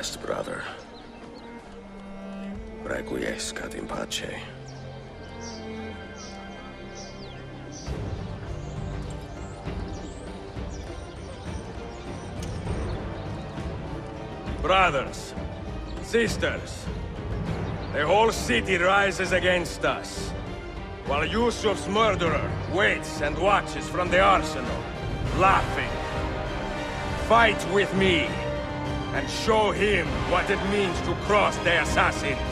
brother. Requiescat in pace. Brothers, sisters, the whole city rises against us, while Yusuf's murderer waits and watches from the arsenal, laughing. Fight with me, and show him what it means to cross the assassins.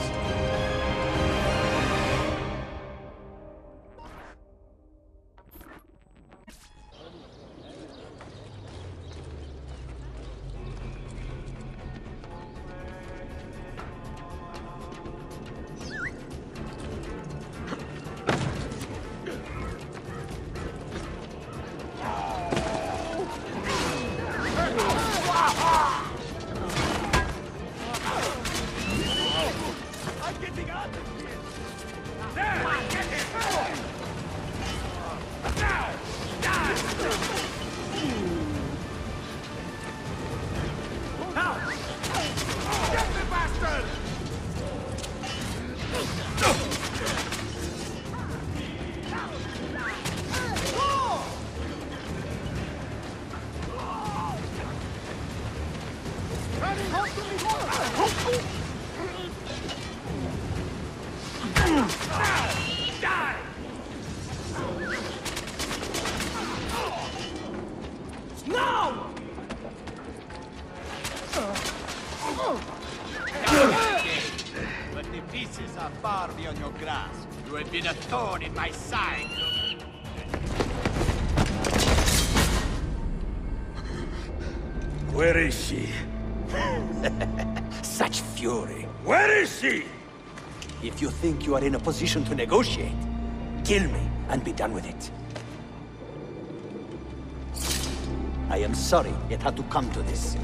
Where is she? Such fury. Where is she? If you think you are in a position to negotiate, kill me and be done with it. I am sorry it had to come to this.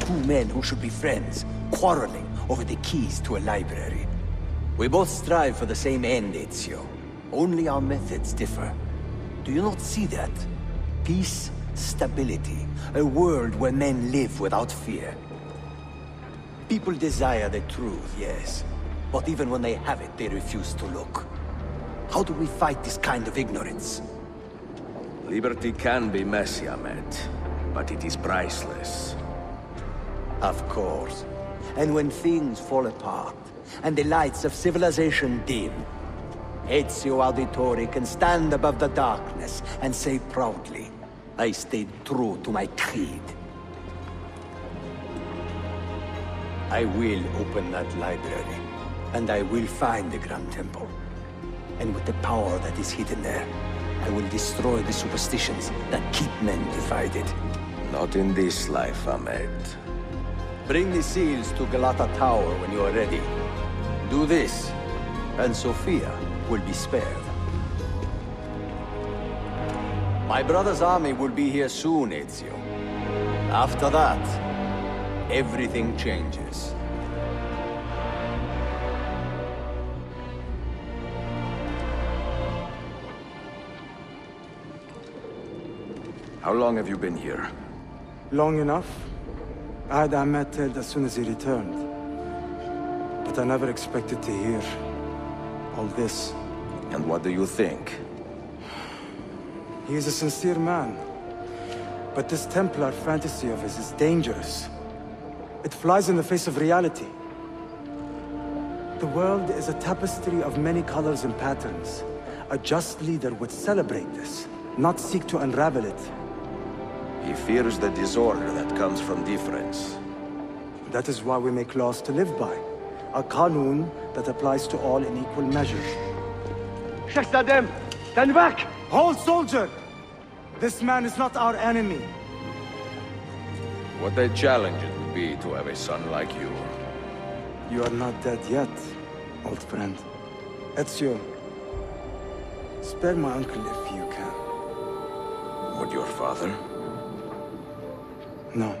Two men who should be friends, quarreling over the keys to a library. We both strive for the same end, Ezio. Only our methods differ. Do you not see that? Peace, stability, a world where men live without fear. People desire the truth, yes. But even when they have it, they refuse to look. How do we fight this kind of ignorance? Liberty can be messy, Ahmed, but it is priceless. Of course. And when things fall apart, and the lights of civilization dim, Ezio Auditore can stand above the darkness and say proudly, I stayed true to my creed. I will open that library, and I will find the Grand Temple. And with the power that is hidden there, I will destroy the superstitions that keep men divided. Not in this life, Ahmed. Bring the seals to Galata Tower when you are ready. Do this, and Sophia will be spared. My brother's army will be here soon, Ezio. After that, everything changes. How long have you been here? Long enough. I had Ahmed killed as soon as he returned. But I never expected to hear all this. And what do you think? He is a sincere man. But this Templar fantasy of his is dangerous. It flies in the face of reality. The world is a tapestry of many colors and patterns. A just leader would celebrate this, not seek to unravel it. He fears the disorder that comes from difference. That is why we make laws to live by. A qanun that applies to all in equal measure. Shahzadem, stand back! Hold, soldier! This man is not our enemy. What a challenge it would be to have a son like you. You are not dead yet, old friend. Ezio, spare my uncle if you can. Would your father? No.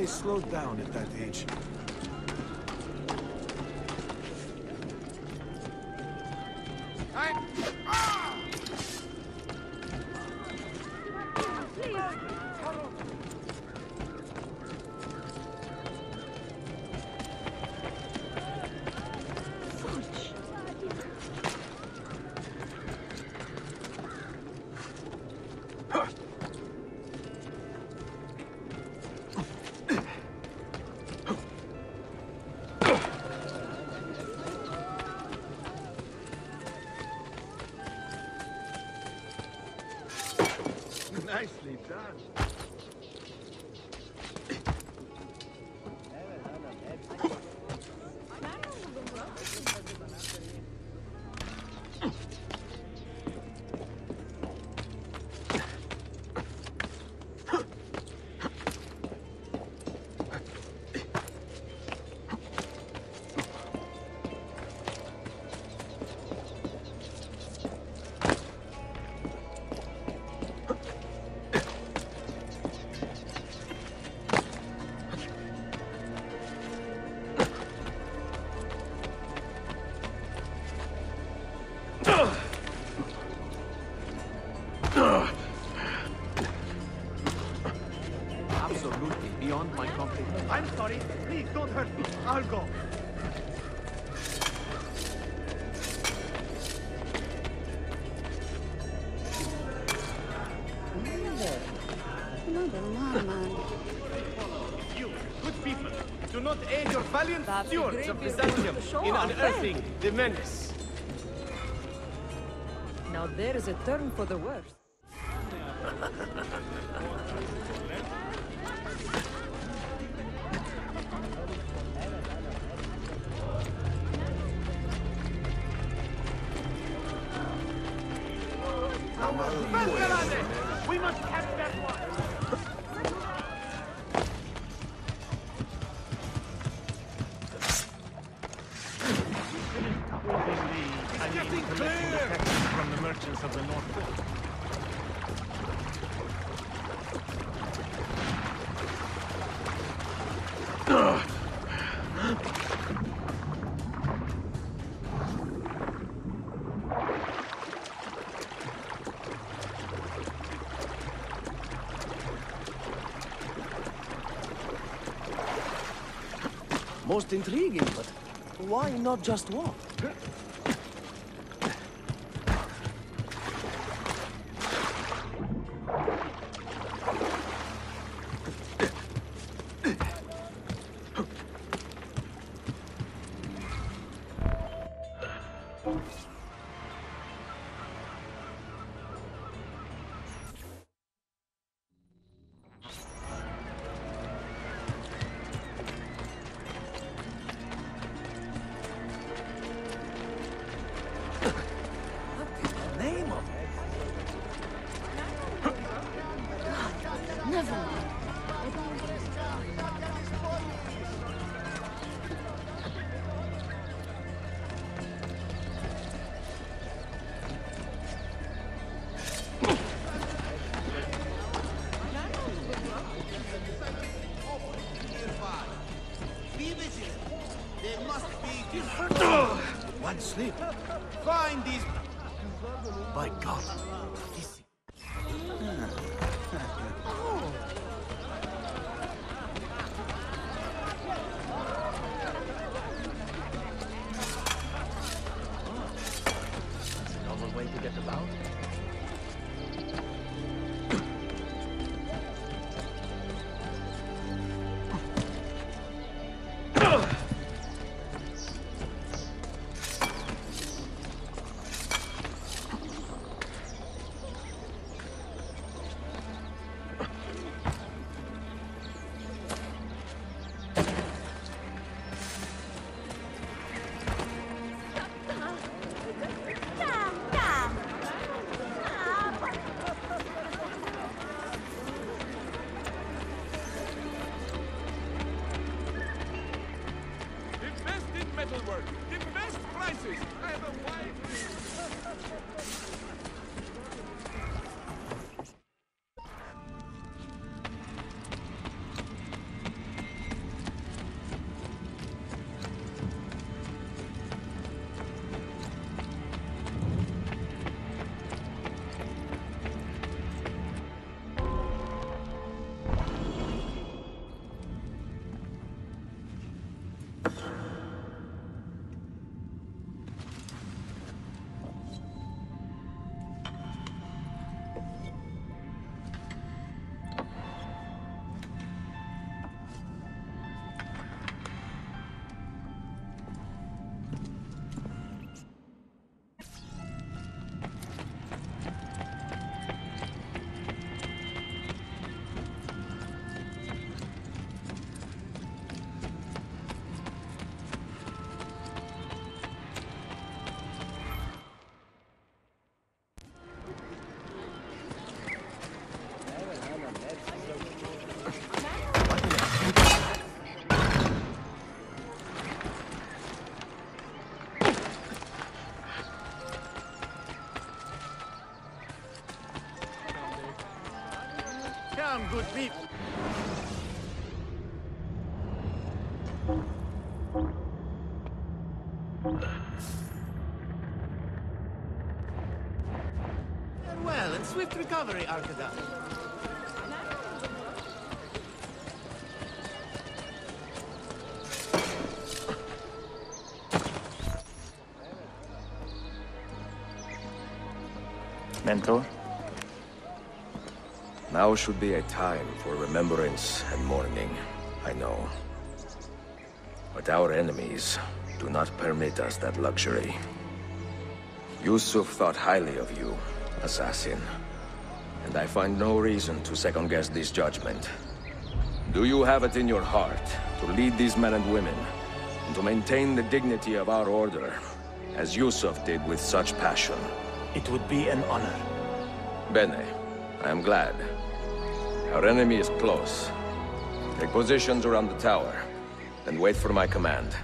they slowed down at that constituents of Byzantium in unearthing the menace. Now there is a turn for the worse. most intriguing, but why not just one? asleep. Find these good people. Well, and swift recovery, Arkada. Mentor? Now should be a time for remembrance and mourning, I know. But our enemies do not permit us that luxury. Yusuf thought highly of you, assassin. And I find no reason to second-guess this judgment. Do you have it in your heart to lead these men and women, and to maintain the dignity of our order, as Yusuf did with such passion? It would be an honor. Bene, I am glad. Our enemy is close. Take positions around the tower, then wait for my command.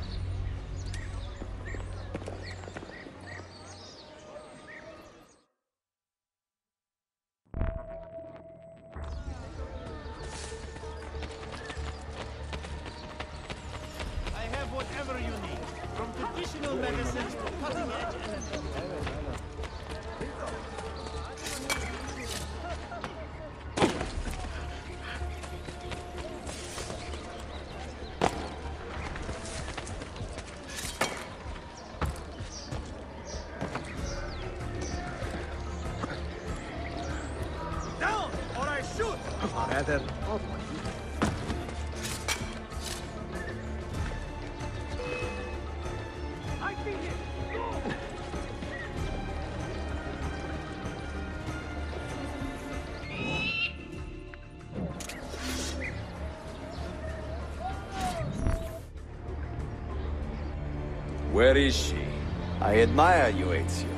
Admire you, Ezio.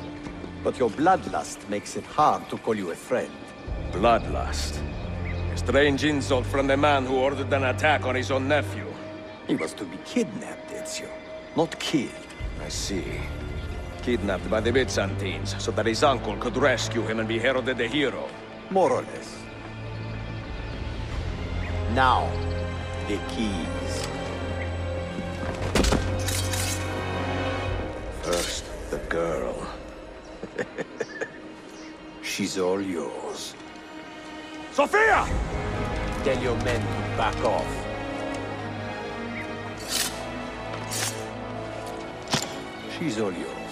But your bloodlust makes it hard to call you a friend. Bloodlust. A strange insult from the man who ordered an attack on his own nephew. He was to be kidnapped, Ezio, not killed. I see. Kidnapped by the Byzantines, so that his uncle could rescue him and be heralded a hero. More or less. Now, the keys. She's all yours. Sophia! Tell your men to back off. She's all yours.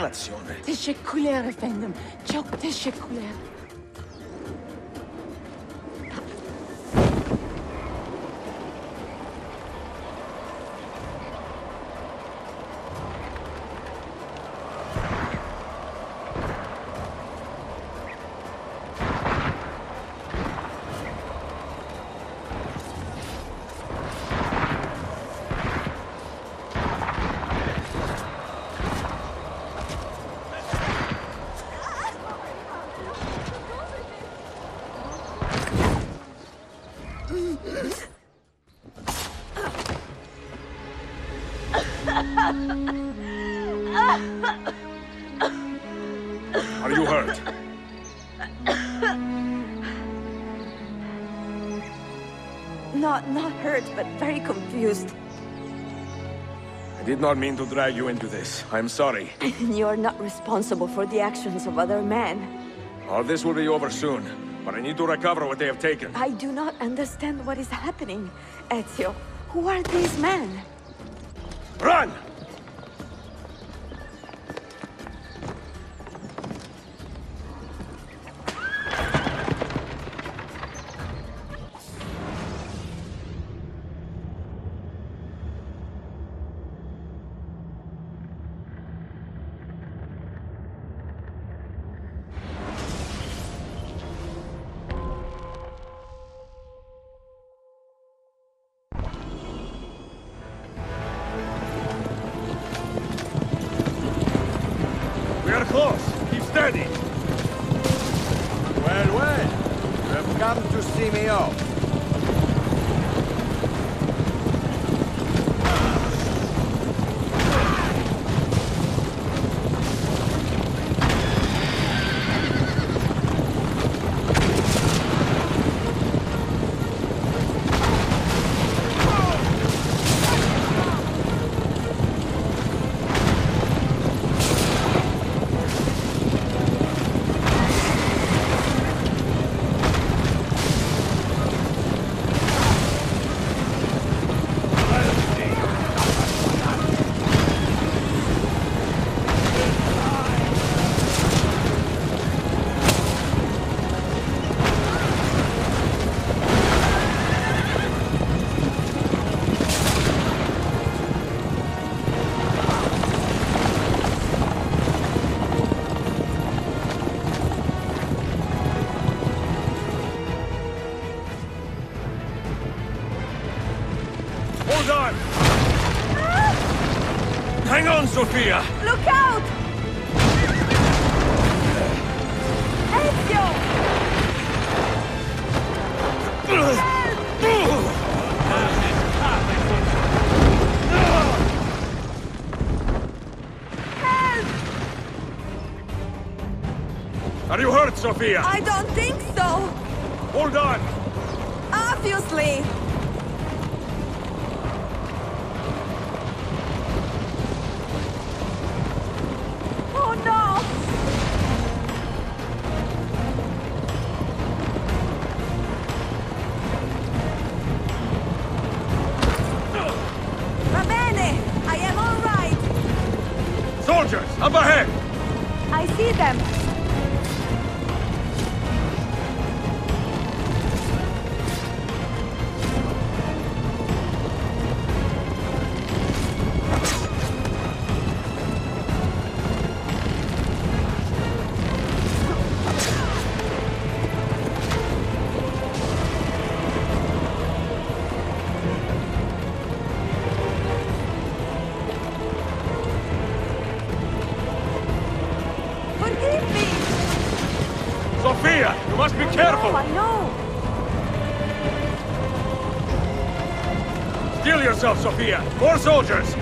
Dannazione! Teşekkürler efendim. Çok teşekkürler. Hurt, but very confused. I did not mean to drag you into this. I'm sorry. You're not responsible for the actions of other men. All this will be over soon, but I need to recover what they have taken. I do not understand what is happening. Ezio, who are these men? Sophia! Look out! Ezio! Help! Are you hurt, Sophia? I don't think Sophia, you must be careful! No, I know! Steel yourself, Sophia! More soldiers!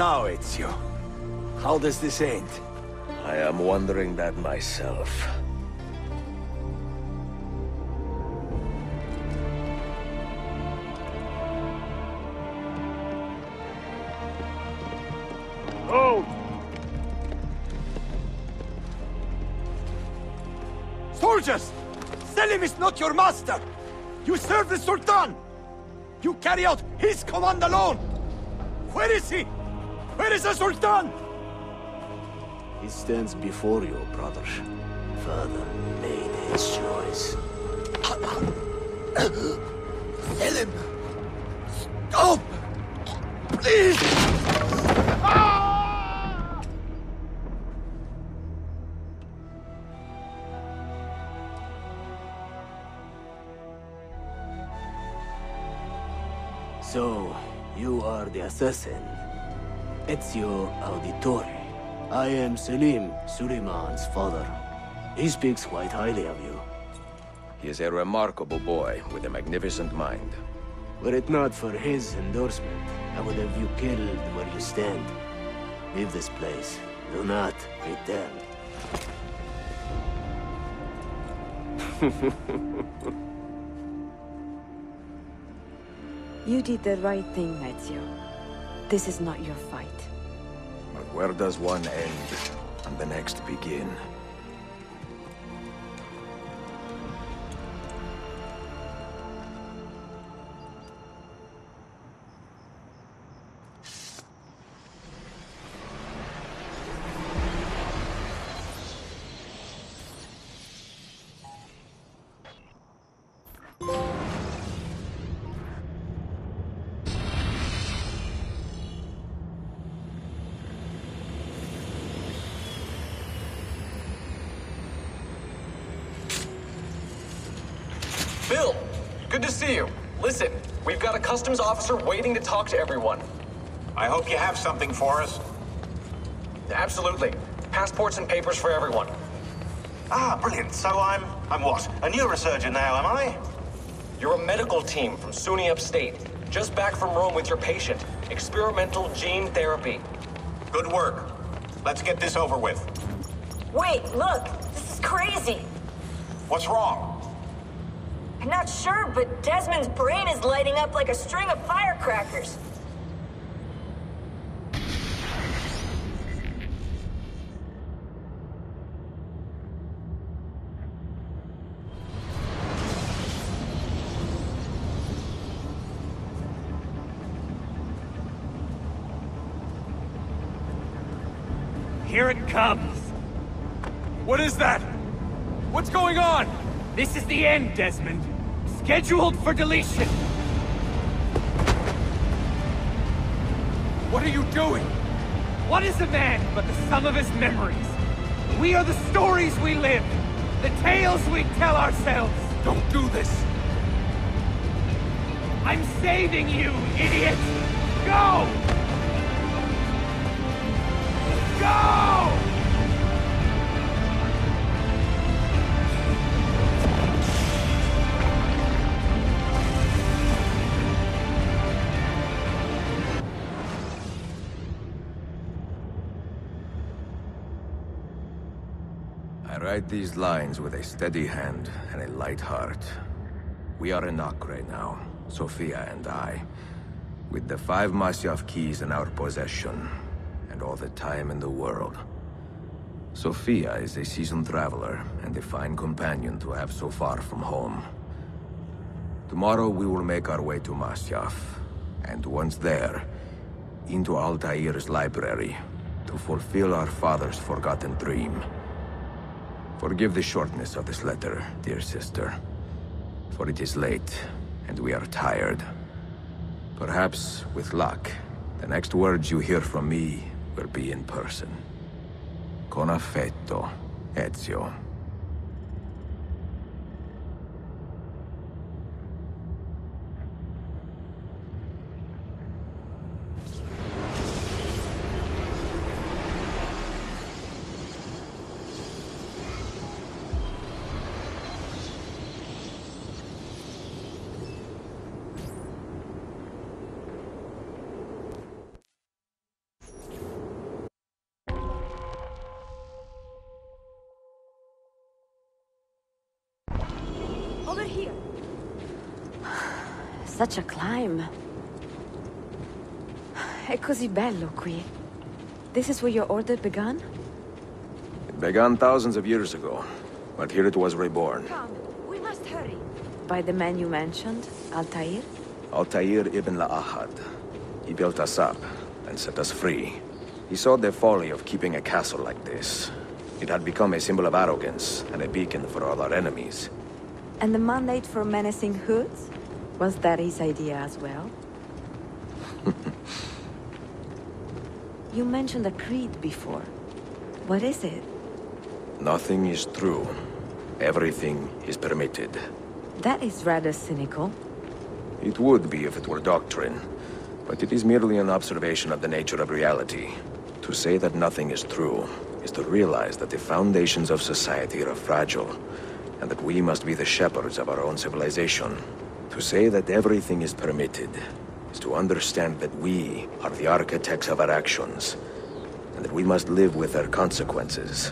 Now, Ezio? How does this end? I am wondering that myself. Oh! Soldiers! Selim is not your master! You serve the Sultan! You carry out his command alone! Where is he? Where is the Sultan? He stands before you, brother. Father made his choice. Selim! Stop! Please! So, you are the assassin. Ezio Auditore. I am Selim, Suleiman's father. He speaks quite highly of you. He is a remarkable boy with a magnificent mind. Were it not for his endorsement, I would have you killed where you stand. Leave this place. Do not return. You did the right thing, Ezio. This is not your fight. But where does one end and the next begin? Customs officer waiting to talk to everyone. I hope you have something for us. Absolutely. Passports and papers for everyone. Ah, brilliant. So I'm... I'm what? A neurosurgeon now, am I? You're a medical team from SUNY Upstate. Just back from Rome with your patient. Experimental gene therapy. Good work. Let's get this over with. Wait, look! This is crazy! What's wrong? I'm not sure, but Desmond's brain is lighting up like a string of firecrackers. This is the end, Desmond. Scheduled for deletion. What are you doing? What is a man but the sum of his memories? We are the stories we live, the tales we tell ourselves. Don't do this! I'm saving you, idiot! Go! Go! Write these lines with a steady hand and a light heart. We are in Acre now, Sophia and I, with the five Masyaf keys in our possession, and all the time in the world. Sophia is a seasoned traveler, and a fine companion to have so far from home. Tomorrow we will make our way to Masyaf, and once there, into Altair's library, to fulfill our father's forgotten dream. Forgive the shortness of this letter, dear sister. For it is late, and we are tired. Perhaps, with luck, the next words you hear from me will be in person. Con affetto, Ezio. Climb. È così bello qui. This is where your order began? It began thousands of years ago, but here it was reborn. Come, we must hurry. By the man you mentioned, Altair? Altair ibn La'ahad. He built us up and set us free. He saw the folly of keeping a castle like this. It had become a symbol of arrogance and a beacon for all our enemies. And the mandate for menacing hoods? Was that his idea as well? you mentioned a creed before. What is it? Nothing is true. Everything is permitted. That is rather cynical. It would be if it were doctrine, but it is merely an observation of the nature of reality. To say that nothing is true is to realize that the foundations of society are fragile, and that we must be the shepherds of our own civilization. To say that everything is permitted is to understand that we are the architects of our actions, and that we must live with their consequences,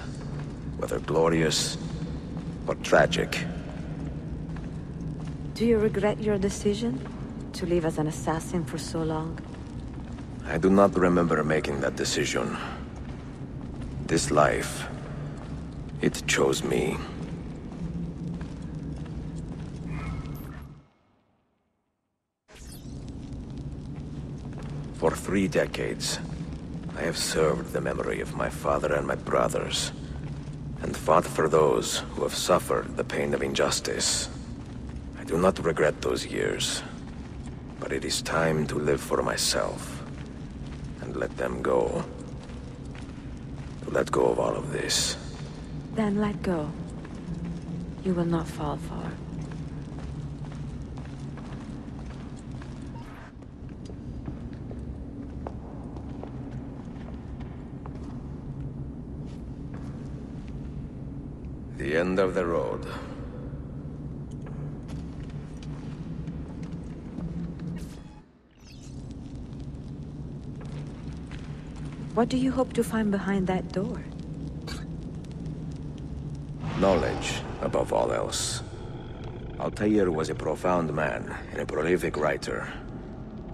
whether glorious or tragic. Do you regret your decision? To live as an assassin for so long? I do not remember making that decision. This life, it chose me. For three decades, I have served the memory of my father and my brothers, and fought for those who have suffered the pain of injustice. I do not regret those years, but it is time to live for myself, and let them go. To let go of all of this. Then let go. You will not fall far. The end of the road. What do you hope to find behind that door? Knowledge, above all else. Altair was a profound man and a prolific writer.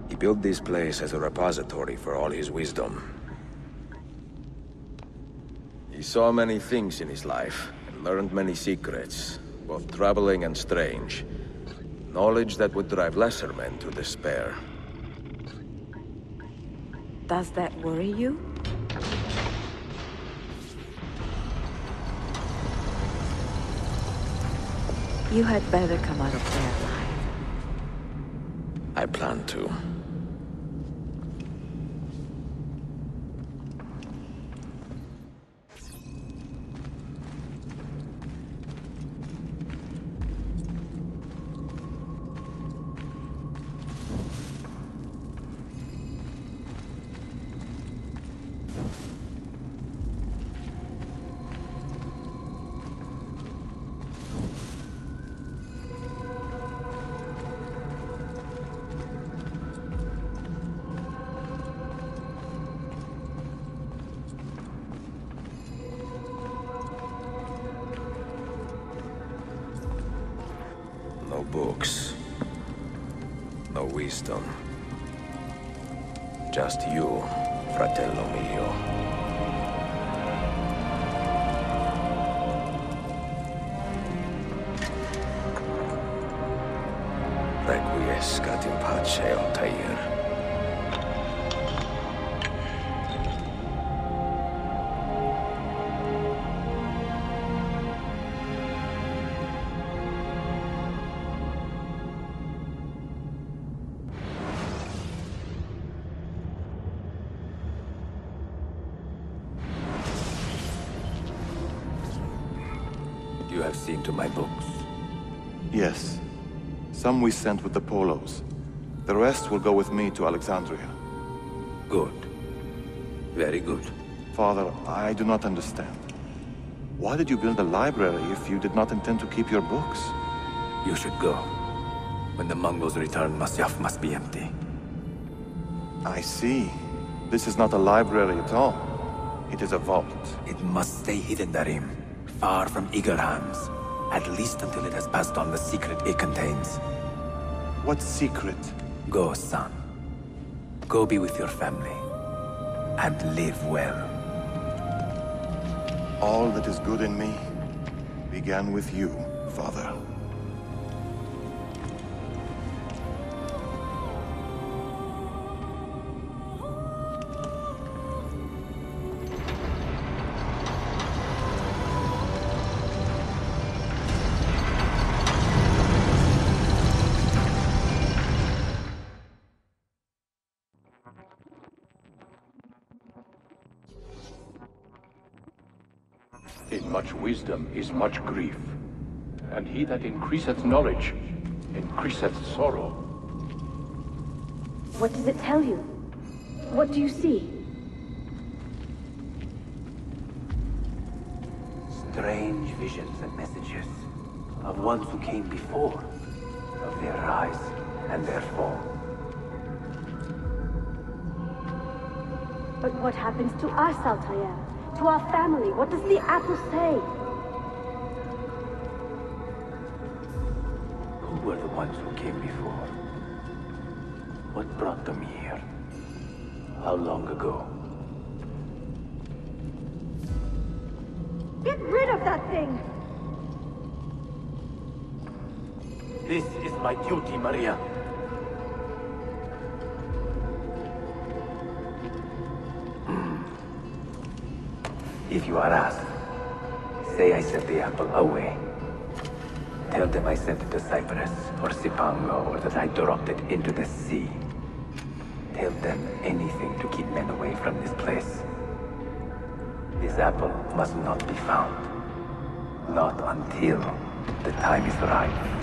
He built this place as a repository for all his wisdom. He saw many things in his life, learned many secrets, both troubling and strange. Knowledge that would drive lesser men to despair. Does that worry you? You had better come out of there alive. I plan to. Books. No wisdom. Just you, fratello mio. Requiescat in pace, Altair. Some we sent with the Polos. The rest will go with me to Alexandria. Good. Very good. Father, I do not understand. Why did you build a library if you did not intend to keep your books? You should go. When the Mongols return, Masyaf must be empty. I see. This is not a library at all. It is a vault. It must stay hidden, Darim. Far from eager hands. At least until it has passed on the secret it contains. What secret? Go, son. Go be with your family. And live well. All that is good in me began with you, Father. Wisdom is much grief, and he that increaseth knowledge increaseth sorrow. What does it tell you? What do you see? Strange visions and messages of ones who came before, of their rise and their fall. But what happens to us, Altair? To our family? What does the apple say? Came before? What brought them here? How long ago? Get rid of that thing! This is my duty, Maria. Hmm. If you are asked, say I sent the apple away. Tell them I sent it to Cyprus or Cipango or that I dropped it into the sea. Tell them anything to keep men away from this place. This apple must not be found. Not until the time is right.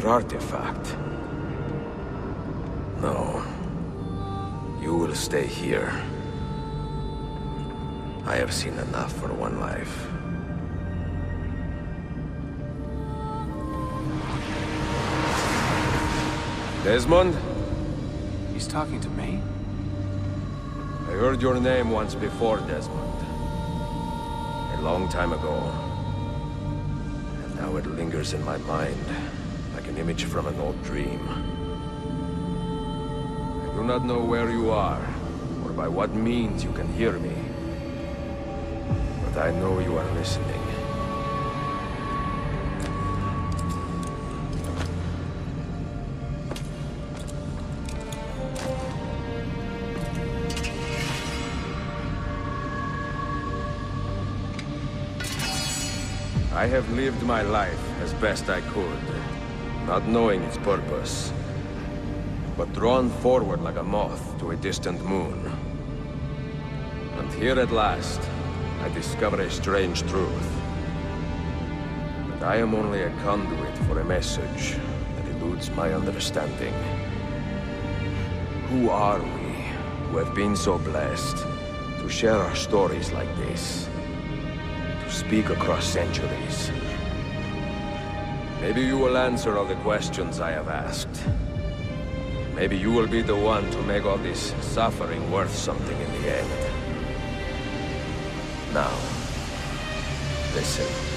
Another artifact. No. You will stay here. I have seen enough for one life. Desmond? He's talking to me? I heard your name once before, Desmond. A long time ago. And now it lingers in my mind, image from an old dream. I do not know where you are, or by what means you can hear me. But I know you are listening. I have lived my life as best I could, not knowing its purpose, but drawn forward like a moth to a distant moon. And here at last, I discover a strange truth. That I am only a conduit for a message that eludes my understanding. Who are we, who have been so blessed, to share our stories like this? To speak across centuries. Maybe you will answer all the questions I have asked. Maybe you will be the one to make all this suffering worth something in the end. Now, listen.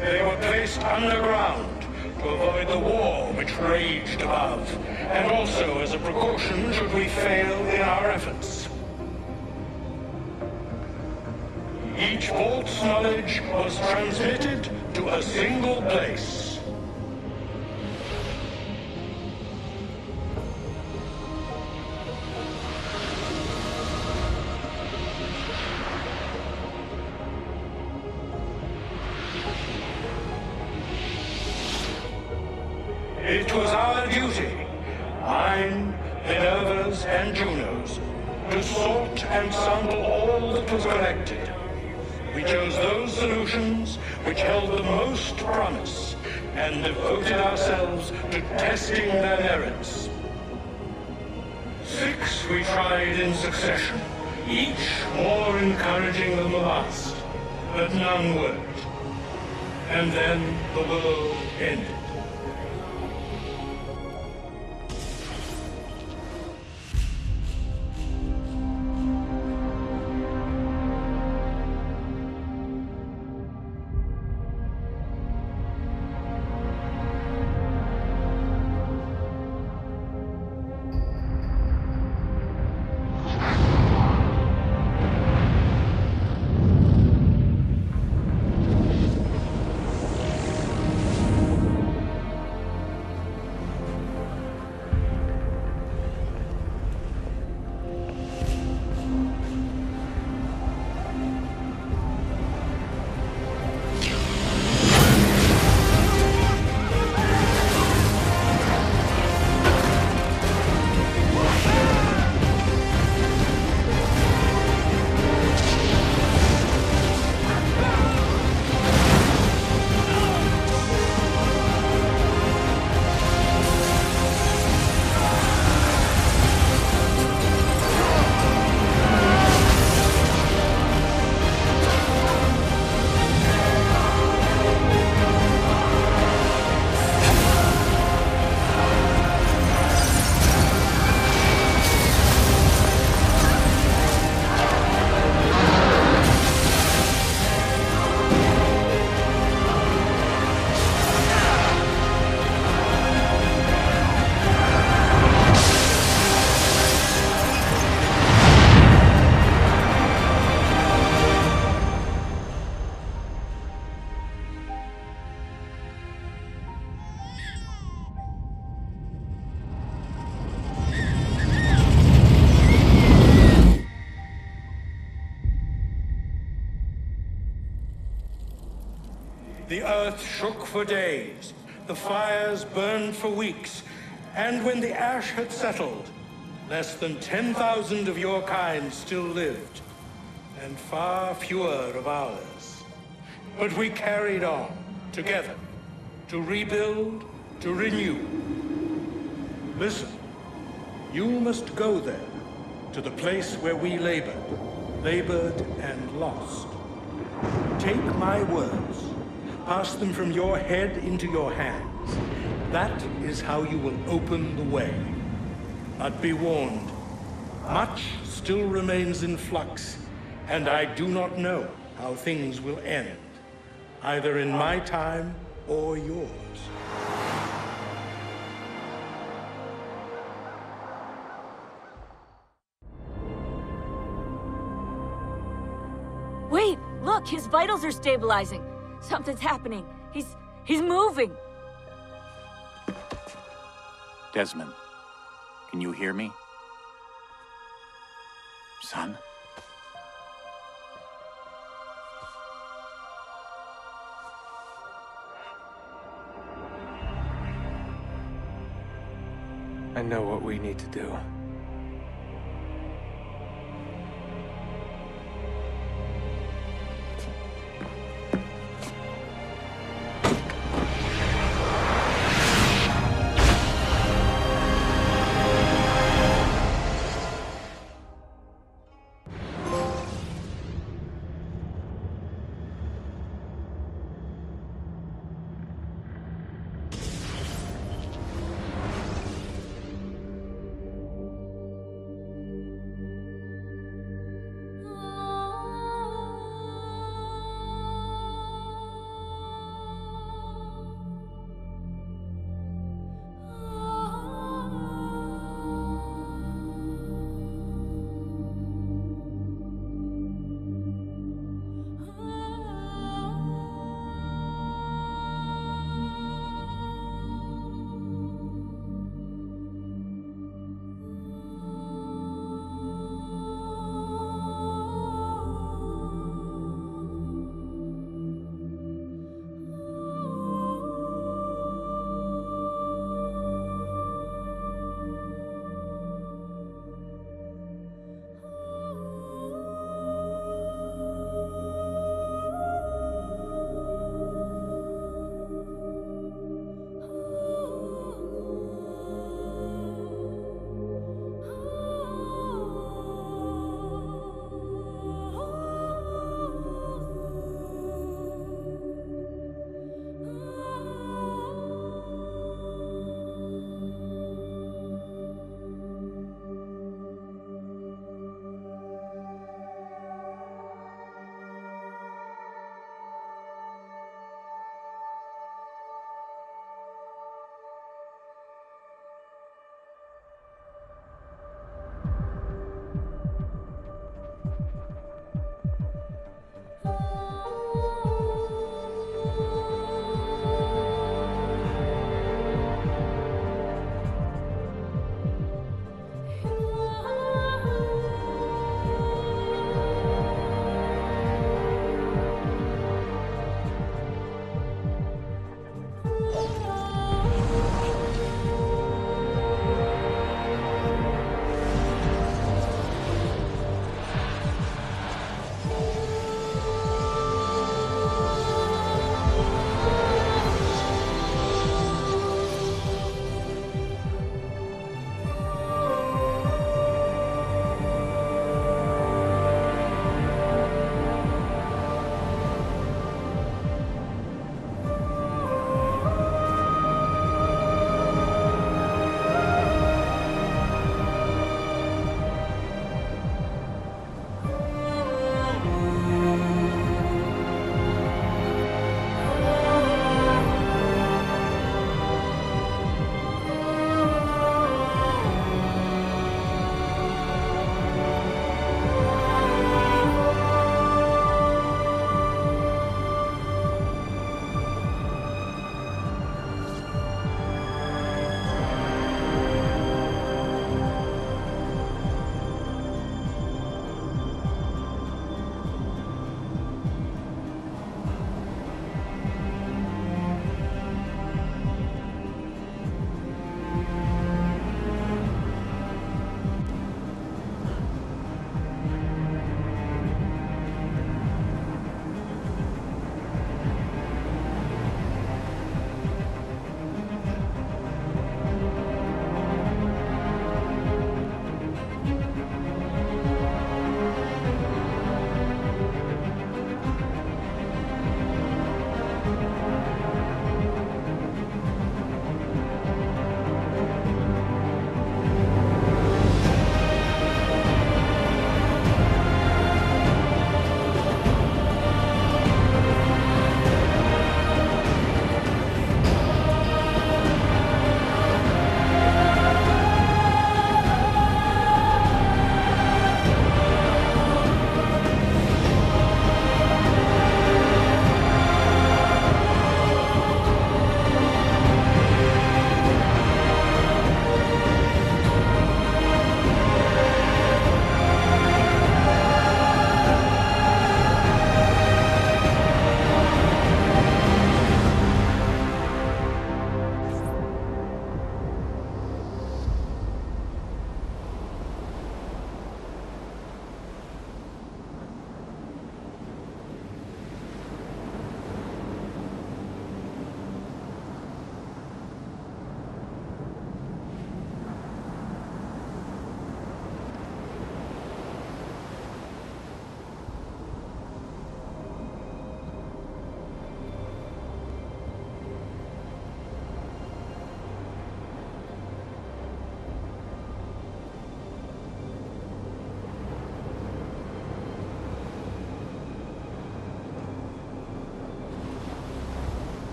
They were placed underground to avoid the war which raged above, and also as a precaution should we fail in our efforts. Each vault's knowledge was transmitted to a single place. Juno's, to sort and sample all that was collected. We chose those solutions which held the most promise, and devoted ourselves to testing their merits. Six we tried in succession, each more encouraging than the last, but none worked. And then the world ended. For days, the fires burned for weeks, and when the ash had settled, less than 10,000 of your kind still lived, and far fewer of ours. But we carried on, together, to rebuild, to renew. Listen, you must go there, to the place where we labored, labored and lost. Take my words, pass them from your head into your hands. That is how you will open the way. But be warned, much still remains in flux, and I do not know how things will end, either in my time or yours. Wait, look, his vitals are stabilizing. Something's happening. He's he's moving. Desmond, can you hear me? Son? I know what we need to do.